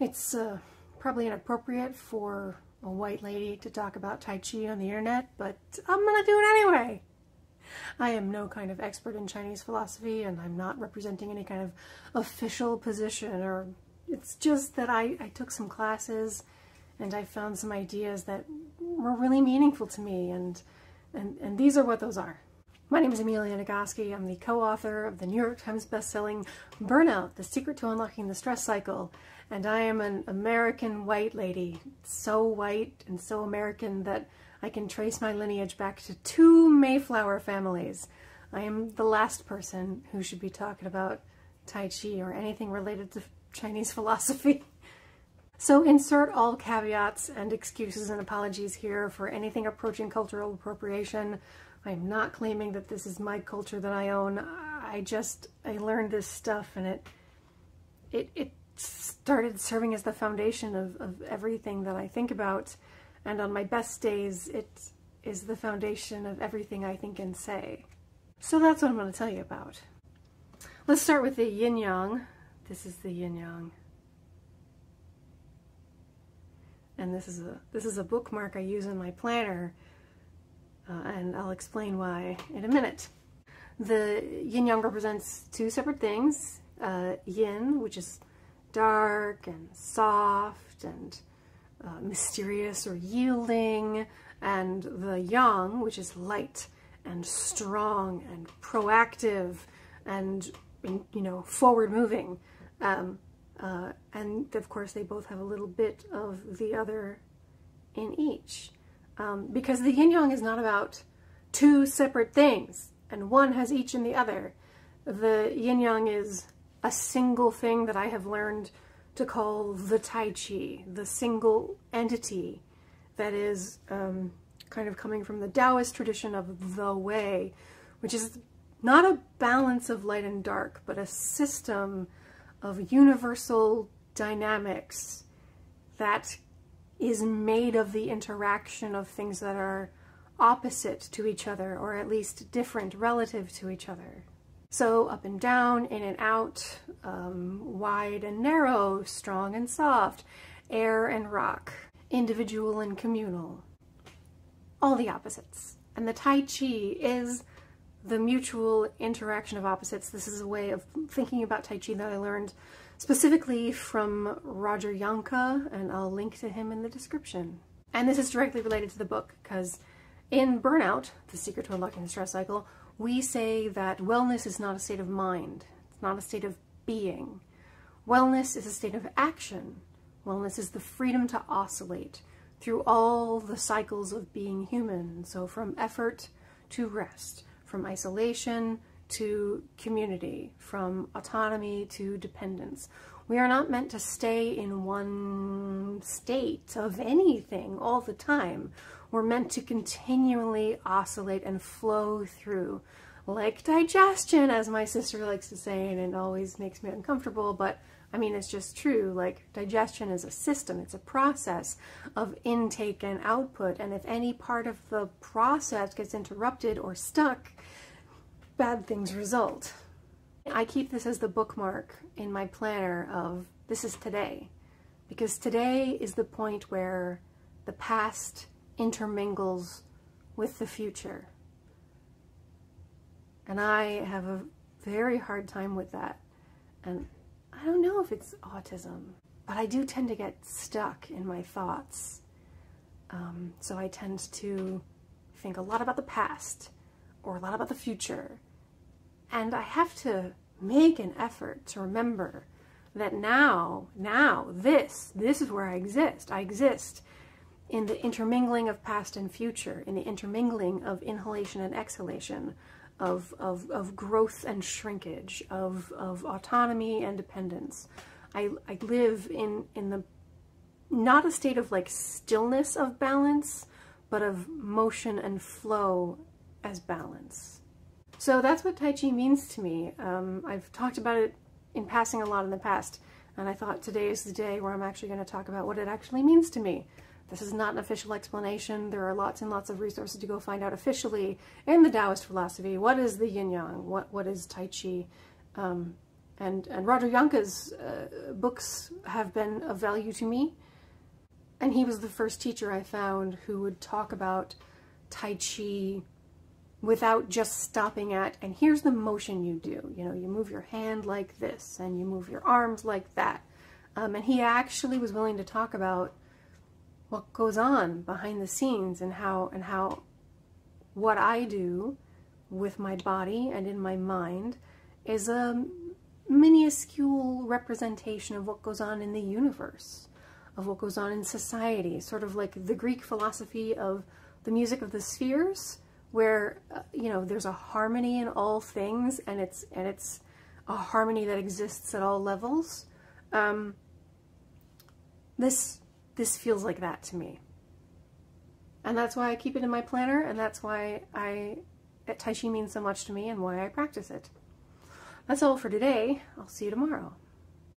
It's uh, probably inappropriate for a white lady to talk about Tai Chi on the internet, but I'm gonna do it anyway. I am no kind of expert in Chinese philosophy and I'm not representing any kind of official position or it's just that I, I took some classes and I found some ideas that were really meaningful to me and, and, and these are what those are. My name is Amelia Nagoski. I'm the co-author of the New York Times bestselling Burnout, The Secret to Unlocking the Stress Cycle. And I am an American white lady, so white and so American that I can trace my lineage back to two Mayflower families. I am the last person who should be talking about Tai Chi or anything related to Chinese philosophy. So insert all caveats and excuses and apologies here for anything approaching cultural appropriation. I'm not claiming that this is my culture that I own. I just, I learned this stuff and it, it, it started serving as the foundation of, of everything that I think about. And on my best days, it is the foundation of everything I think and say. So that's what I'm going to tell you about. Let's start with the yin yang. This is the yin yang. And this is a this is a bookmark I use in my planner uh, and I'll explain why in a minute. The yin yang represents two separate things. Uh, yin, which is dark and soft and uh, mysterious or yielding, and the yang, which is light and strong and proactive and you know forward moving. Um, uh, and of course, they both have a little bit of the other in each um, because the yin yang is not about two separate things and one has each in the other. The yin yang is a single thing that I have learned to call the Tai Chi, the single entity that is um, kind of coming from the Taoist tradition of the way, which is not a balance of light and dark, but a system of universal dynamics that is made of the interaction of things that are opposite to each other, or at least different relative to each other. So up and down, in and out, um, wide and narrow, strong and soft, air and rock, individual and communal, all the opposites. And the Tai Chi is the mutual interaction of opposites. This is a way of thinking about Tai Chi that I learned specifically from Roger Jahnke, and I'll link to him in the description. And this is directly related to the book, because in Burnout, The Secret to Unlocking the Stress Cycle, we say that wellness is not a state of mind. It's not a state of being. Wellness is a state of action. Wellness is the freedom to oscillate through all the cycles of being human. So from effort to rest, from isolation to community, from autonomy to dependence. We are not meant to stay in one state of anything all the time. We're meant to continually oscillate and flow through, like digestion, as my sister likes to say, and it always makes me uncomfortable, but I mean, it's just true. Like, digestion is a system, it's a process of intake and output, and if any part of the process gets interrupted or stuck, bad things result. I keep this as the bookmark in my planner of this is today, because today is the point where the past intermingles with the future. And I have a very hard time with that. And I don't know if it's autism, but I do tend to get stuck in my thoughts. Um, so I tend to think a lot about the past or a lot about the future and I have to make an effort to remember that now, now, this, this is where I exist. I exist in the intermingling of past and future, in the intermingling of inhalation and exhalation, of, of, of growth and shrinkage, of, of autonomy and dependence. I, I live in, in the, not a state of like stillness of balance, but of motion and flow as balance. So that's what Tai Chi means to me. Um, I've talked about it in passing a lot in the past, and I thought today is the day where I'm actually going to talk about what it actually means to me. This is not an official explanation. There are lots and lots of resources to go find out officially in the Taoist philosophy. What is the yin yang? What what is Tai Chi? Um, and, and Roger Jahnke's uh, books have been of value to me. And he was the first teacher I found who would talk about Tai Chi without just stopping at, and here's the motion you do. You know, you move your hand like this, and you move your arms like that. Um, and he actually was willing to talk about what goes on behind the scenes and how and how what I do with my body and in my mind is a minuscule representation of what goes on in the universe, of what goes on in society, sort of like the Greek philosophy of the music of the spheres, where uh, you know there's a harmony in all things, and it's and it's a harmony that exists at all levels. Um, this this feels like that to me. And that's why I keep it in my planner, and that's why I Tai Chi means so much to me and why I practice it. That's all for today. I'll see you tomorrow.